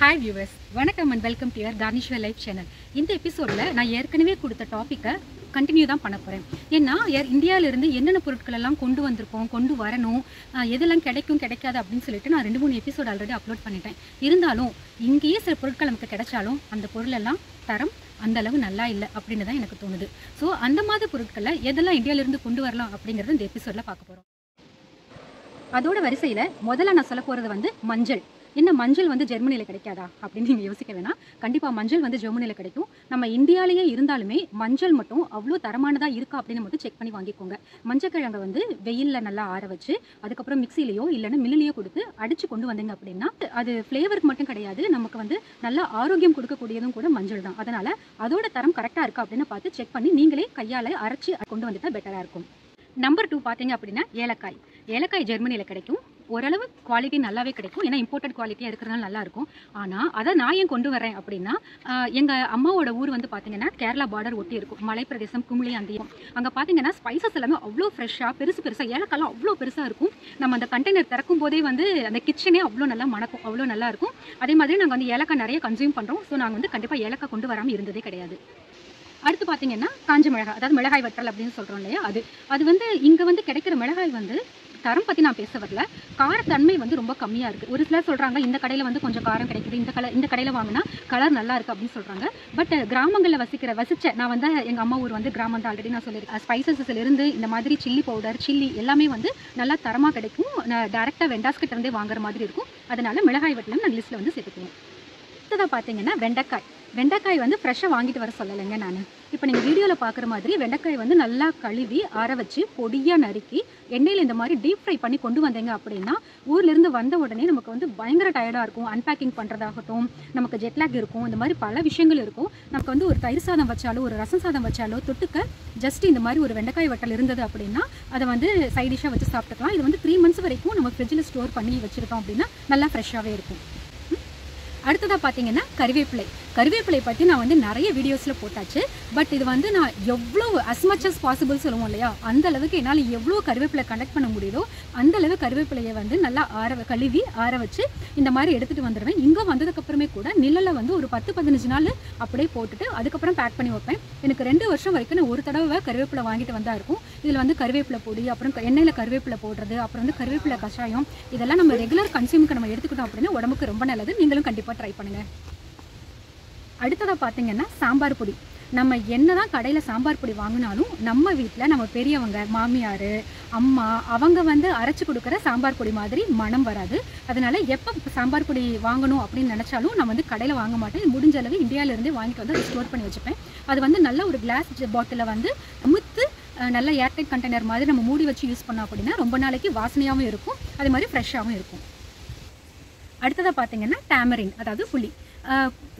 Hi viewers வணக்கம் and welcome to your கார்னிஷ்வர் life channel இந்த எபிசோடில் நான் ஏற்கனவே கொடுத்த டாப்பிக்கை கண்டினியூ தான் பண்ண போகிறேன் ஏன்னா ஏர் இந்தியாவிலேருந்து என்னென்ன பொருட்கள் எல்லாம் கொண்டு வந்திருக்கோம் கொண்டு வரணும் எதெல்லாம் கிடைக்கும் கிடைக்காது அப்படின்னு சொல்லிட்டு நான் ரெண்டு மூணு எபிசோட் ஆல்ரெடி அப்லோட் பண்ணிட்டேன். இருந்தாலும் இங்கேயே சில பொருட்கள் நமக்கு கிடைச்சாலும் அந்த பொருளெல்லாம் தரம் அந்த அளவு நல்லா இல்லை அப்படின்னு தான் எனக்கு தோணுது. ஸோ அந்த மாதிரி பொருட்களை எதெல்லாம் இந்தியாவிலேருந்து கொண்டு வரலாம் அப்படிங்கிறத இந்த எபிசோடில் பார்க்க போகிறோம் அதோட வரிசையில் முதல்ல நான் சொல்ல போகிறது வந்து மஞ்சள். என்ன மஞ்சள் வந்து ஜெர்மனியில் கிடைக்காதா? அப்படின்னு நீங்கள் யோசிக்க வேணாம். கண்டிப்பாக மஞ்சள் வந்து ஜெர்மனியில் கிடைக்கும். நம்ம இந்தியாவிலேயே இருந்தாலுமே மஞ்சள் மட்டும் அவ்வளோ தரமானதாக இருக்கா அப்படின்னு மட்டும் செக் பண்ணி வாங்கிக்கோங்க. மஞ்சக்கிழங்கை வந்து வெயிலில் நல்லா ஆற வச்சு அதுக்கப்புறம் மிக்சிலேயோ இல்லைன்னா மில்லுலையோ கொடுத்து அடிச்சு கொண்டு வந்தீங்க அப்படின்னா அது ஃப்ளேவருக்கு மட்டும் கிடையாது. நமக்கு வந்து நல்லா ஆரோக்கியம் கொடுக்கக்கூடியதும் கூட மஞ்சள் தான். அதனால் அதோட தரம் கரெக்டாக இருக்கா அப்படின்னு பார்த்து செக் பண்ணி நீங்களே கையால் அரைச்சி கொண்டு வந்துட்டால் பெட்டராக இருக்கும். நம்பர் டூ பார்த்தீங்க அப்படின்னா ஏலக்காய். ஏலக்காய் ஜெர்மனியில் கிடைக்கும். ஓரளவு குவாலிட்டி நல்லாவே கிடைக்கும். ஏன்னா இம்போர்ட்டட் குவாலிட்டியாக இருக்கிறதுனால நல்லா இருக்கும் ஆனால் அதை நான் ஏன் கொண்டு வரேன் அப்படின்னா எங்கள் அம்மாவோட ஊர் வந்து பார்த்தீங்கன்னா கேரளா பார்டர் ஒட்டி இருக்கும். மலைப்பிரதேசம் குமிளி அங்கே பார்த்தீங்கன்னா ஸ்பைசஸ் எல்லாமே அவ்வளோ ஃப்ரெஷ்ஷாக பெருசு பெருசாக ஏலக்காலாம் அவ்வளோ பெருசாக இருக்கும். நம்ம அந்த கண்டெய்னர் திறக்கும் போதே வந்து அந்த கிச்சனே அவ்வளோ நல்லா மணக்கும் அவ்வளோ நல்லா இருக்கும். அதே மாதிரி நாங்கள் வந்து ஏலக்காய் நிறைய கன்சியூம் பண்ணுறோம் ஸோ நாங்கள் வந்து கண்டிப்பாக ஏலக்காய் கொண்டு வராமல் இருந்ததே கிடையாது. அடுத்து பார்த்தீங்கன்னா காஞ்ச மிளகாய் அதாவது மிளகாய் வற்றல் அப்படின்னு சொல்கிறோம் இல்லையா அது. அது வந்து இங்கே வந்து கிடைக்கிற மிளகாய் வந்து தரம் பற்றி நான் பேச வரல. காரத்தன்மை வந்து ரொம்ப கம்மியாக இருக்குது ஒரு சிலர் சொல்கிறாங்க இந்த கடையில் வந்து கொஞ்சம் காரம் கிடைக்குது இந்த கலர் இந்த கடையில் வாங்கினா கலர் நல்லா இருக்குது அப்படின்னு சொல்கிறாங்க பட் கிராமங்களில் வசிக்கிற வசித்த நான் வந்து எங்கள் அம்மா ஊர் வந்து கிராமம் தான் ஆல்ரெடி நான் சொல்லியிருக்கேன் ஸ்பைசஸஸ்லேருந்து இந்த மாதிரி சில்லி பவுடர் சில்லி எல்லாமே வந்து நல்லா தரமாக கிடைக்கும். நான் டேரெக்டாக வெண்டாஸ்கிட்ட இருந்தே வாங்குற மாதிரி இருக்கும். அதனால் மிளகாய் வட்டலும் நான் லிஸ்ட்டில் வந்து சேர்த்துக்குவேன். அடுத்ததாக பார்த்தீங்கன்னா வெண்டைக்காய். வெண்டைக்காய் வந்து ஃப்ரெஷ்ஷாக வாங்கிட்டு வர சொல்லலைங்க நான். இப்போ நீங்கள் வீடியோவில் பார்க்குற மாதிரி வெண்டைக்காய் வந்து நல்லா கழுவி ஆற வச்சு பொடியாக நறுக்கி எண்ணெயில் இந்த மாதிரி டீப் ஃப்ரை பண்ணி கொண்டு வந்தீங்க அப்படின்னா ஊர்லேருந்து வந்த உடனே நமக்கு வந்து பயங்கர டயர்டாக இருக்கும். அன்பேக்கிங் பண்ணுறதாகட்டும் நமக்கு ஜெட்லாக் இருக்கும். இந்த மாதிரி பல விஷயங்கள் இருக்கும். நமக்கு வந்து ஒரு தயிர் சாதம் வச்சாலோ ஒரு ரசம் சாதம் வச்சாலோ தொட்டுக்க ஜஸ்ட் இந்த மாதிரி ஒரு வெண்டைக்காய் வட்டல் இருந்தது அப்படின்னா அதை வந்து சைட் டிஷ்ஷாக வச்சு சாப்பிட்டுக்கலாம். இது வந்து த்ரீ மந்த்ஸ் வரைக்கும் நம்ம ஃப்ரிட்ஜில் ஸ்டோர் பண்ணி வச்சுருக்கோம் அப்படின்னா நல்லா ஃப்ரெஷ்ஷாகவே இருக்கும். அடுத்ததாக பார்த்தீங்கன்னா கருவேப்பிலை கருவேப்பிலை பற்றி நான் வந்து நிறைய வீடியோஸில் போட்டாச்சு. பட் இது வந்து நான் எவ்வளோ அஸ் மச் அஸ் பாசிபிள் சொல்லுவோம் இல்லையா? அந்த அளவுக்கு என்னால் எவ்வளோ கருவேப்பிலை கனெக்ட் பண்ண முடியுதோ அந்த அளவு கருவேப்பிலையை வந்து நல்லா ஆற கழுவி ஆற வச்சு இந்த மாதிரி எடுத்துகிட்டு வந்துடுவேன் இங்கே வந்ததுக்கப்புறமே கூட நிழலில் வந்து ஒரு பத்து பதினஞ்சு நாள் அப்படியே போட்டுட்டு அதுக்கப்புறம் பேக் பண்ணி வைப்பேன். எனக்கு ரெண்டு வருஷம் வரைக்கும் நான் ஒரு தடவை கருவேப்பிலை வாங்கிட்டு வந்தால் இருக்கும். இதில் வந்து கருவேப்பிலை பொடி அப்புறம் எண்ணெயில் கருவேப்பிலை போடுறது அப்புறம் வந்து கருவேப்பிலை கஷாயம் இதெல்லாம் நம்ம ரெகுலர் கன்சியூமுக்கு நம்ம எடுத்துக்கிட்டோம் அப்படின்னா உடம்புக்கு ரொம்ப நல்லது. நீங்களும் கண்டிப்பாக ட்ரை பண்ணுங்கள் அடுத்ததாக பார்த்தீங்கன்னா சாம்பார் பொடி. நம்ம என்ன தான் கடையில் சாம்பார் பொடி வாங்கினாலும் நம்ம வீட்டில் நம்ம பெரியவங்க மாமியார் அம்மா அவங்க வந்து அரைச்சி கொடுக்குற சாம்பார் பொடி மாதிரி மனம் வராது. அதனால் எப்போ சாம்பார் பொடி வாங்கணும் அப்படின்னு நினச்சாலும் நான் வந்து கடையில் வாங்க மாட்டேன். முடிஞ்ச அளவு இந்தியாவிலேருந்தே வாங்கிட்டு வந்து அதை ஸ்டோர் பண்ணி வச்சுப்பேன். அது வந்து நல்ல ஒரு கிளாஸ் பாட்டிலில் வந்து முத்து நல்ல ஏர்டைட் கண்டெய்னர் மாதிரி நம்ம மூடி வச்சு யூஸ் பண்ணோம் அப்படின்னா ரொம்ப நாளைக்கு வாசனையாகவும் இருக்கும். அதே மாதிரி ஃப்ரெஷ்ஷாகவும் இருக்கும். அடுத்ததாக பார்த்தீங்கன்னா டேமரின் அதாவது புளி.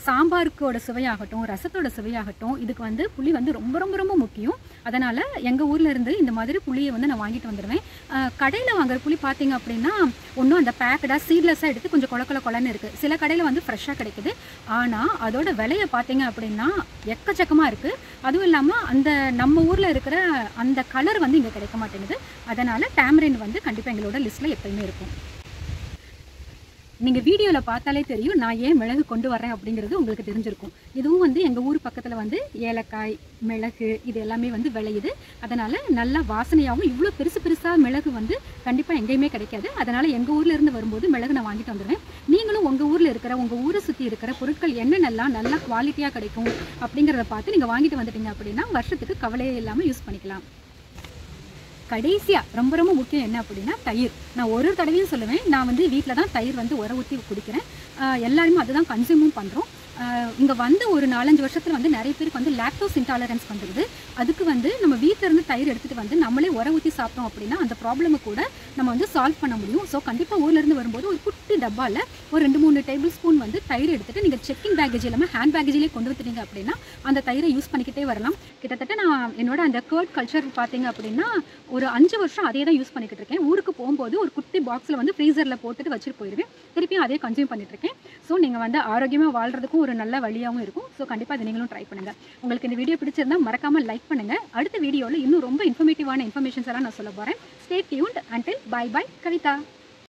சாம்பாருக்கோட சுவையாகட்டும் ரசத்தோட சுவையாகட்டும் இதுக்கு வந்து புளி வந்து ரொம்ப ரொம்ப ரொம்ப முக்கியம். அதனால் எங்கள் ஊரில் இருந்து இந்த மாதிரி புளியை வந்து நான் வாங்கிட்டு வந்துடுவேன் கடையில் வாங்குற புளி பார்த்தீங்க அப்படின்னா ஒன்றும் அந்த பேக்கடாக சீட்லெஸ்ஸாக எடுத்து கொஞ்சம் கொல கொல கொலன்னு இருக்குது சில கடையில் வந்து ஃப்ரெஷ்ஷாக கிடைக்குது. ஆனால் அதோட விலையை பார்த்தீங்க அப்படின்னா எக்கச்சக்கமாக இருக்குது அதுவும் இல்லாமல் அந்த நம்ம ஊரில் இருக்கிற அந்த கலர் வந்து இங்கே கிடைக்க மாட்டேங்குது. அதனால் டேமரின் வந்து கண்டிப்பாக எங்களோட லிஸ்ட்டில் எப்பயுமே இருக்கும். நீங்கள் வீடியோவில் பார்த்தாலே தெரியும் நான் ஏன் மிளகு கொண்டு வரேன் அப்படிங்கிறது உங்களுக்கு தெரிஞ்சிருக்கும். இதுவும் வந்து எங்கள் ஊர் பக்கத்தில் வந்து ஏலக்காய் மிளகு இது எல்லாமே வந்து விளையுது. அதனால் நல்லா வாசனையாகவும் இவ்வளோ பெருசு பெருசாக மிளகு வந்து கண்டிப்பாக எங்கேயுமே கிடைக்காது. அதனால் எங்கள் ஊரில் இருந்து வரும்போது மிளகு நான் வாங்கிட்டு வந்துடுவேன் நீங்களும் உங்கள் ஊரில் இருக்கிற உங்கள் ஊரை சுற்றி இருக்கிற பொருட்கள் என்னென்னலாம் நல்லா குவாலிட்டியாக கிடைக்கும் அப்படிங்கிறத பார்த்து நீங்கள் வாங்கிட்டு வந்துட்டீங்க அப்படின்னா வருஷத்துக்கு கவலையே இல்லாமல் யூஸ் பண்ணிக்கலாம். கடைசியாக ரொம்ப ரொம்ப முக்கியம் என்ன அப்படின்னா தயிர். நான் ஒரு தடவையும் சொல்லுவேன். நான் வந்து வீட்டில் தான் தயிர் வந்து உர ஊற்றி குடிக்கிறேன். எல்லாருமே அதுதான் கன்சியூமும் பண்ணுறோம் இங்கே வந்து ஒரு நாலஞ்சு வருஷத்தில் வந்து நிறைய பேருக்கு வந்து லாக்டோஸ் இன்டாலரன்ஸ் வந்துடுது அதுக்கு வந்து நம்ம வீட்டிலேருந்து தயிர் எடுத்துகிட்டு வந்து நம்மளே உர ஊற்றி சாப்பிட்டோம் அப்படின்னா அந்த ப்ராப்ளமை கூட நம்ம வந்து சால்வ் பண்ண முடியும். ஸோ கண்டிப்பாக ஊர்லேருந்து வரும்போது ஒரு குட்டி டப்பாவில் ஒரு ரெண்டு மூணு டேபிள் ஸ்பூன் வந்து தயிர் எடுத்துகிட்டு நீங்கள் செக்கிங் பேக்கேஜ் இல்லாமல் ஹேண்ட் பேக்கேஜிலே கொண்டு வந்துட்டீங்க அப்படின்னா அந்த தயிரை யூஸ் பண்ணிக்கிட்டே வரலாம். கிட்டத்தட்ட நான் என்னோட அந்த கேர்ட் கல்ச்சர் பார்த்தீங்க அப்படின்னா ஒரு அஞ்சு வருஷம் அதே தான் யூஸ் பண்ணிக்கிட்டு இருக்கேன். ஊருக்கு போகும்போது ஒரு குட்டி பாக்ஸில் வந்து ஃப்ரீசரில் போட்டுட்டு வச்சுட்டு போயிடுவேன் திருப்பியும் அதே கன்சியூம் பண்ணிட்டு இருக்கேன். ஸோ நீங்கள் வந்து ஆரோக்கியமாக வாழ்றதுக்கும் ஒரு நல்ல வழியாகவும் இருக்கும். ஸோ கண்டிப்பாக அதை நீங்களும் ட்ரை பண்ணுங்கள் உங்களுக்கு இந்த வீடியோ பிடிச்சிருந்தா மறக்காமல் லைக் பண்ணுங்கள் அடுத்த வீடியோவில் இன்னும் ரொம்ப இன்ஃபர்மேட்டிவான இன்ஃபர்மேஷன்ஸ் எல்லாம் நான் சொல்ல போகிறேன் stay tuned until bye bye Kavitha.